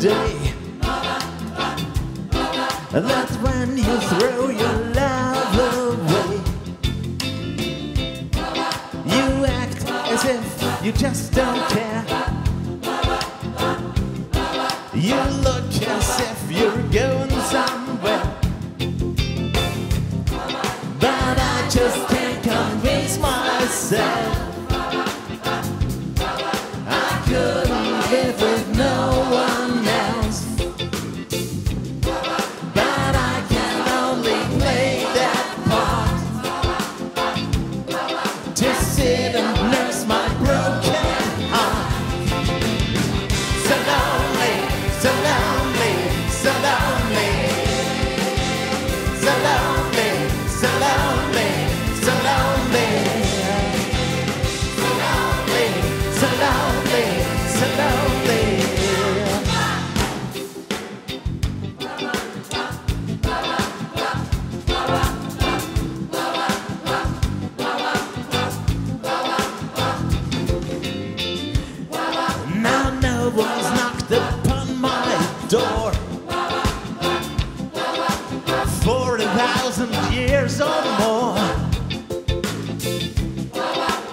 day. That's when you throw your love away. You act as if you just don't care. You look as if you're going somewhere. But I just can't convince myself. I could.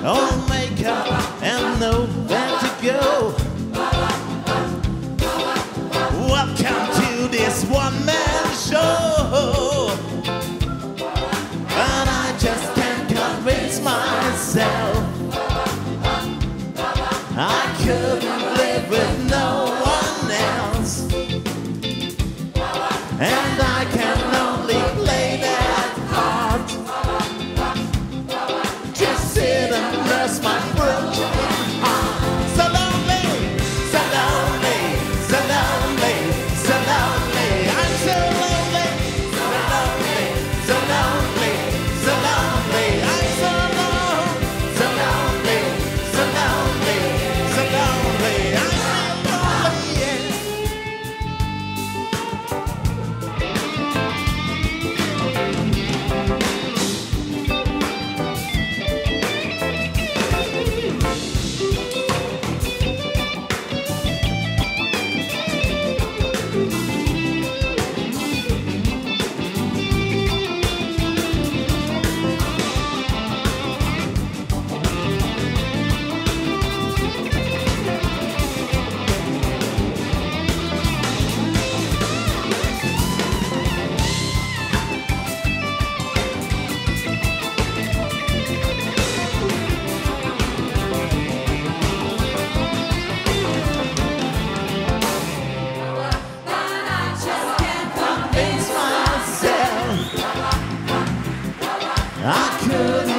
All makeup and nowhere to go. Welcome to this one-man show. But I just can't convince myself. I couldn't I couldn't.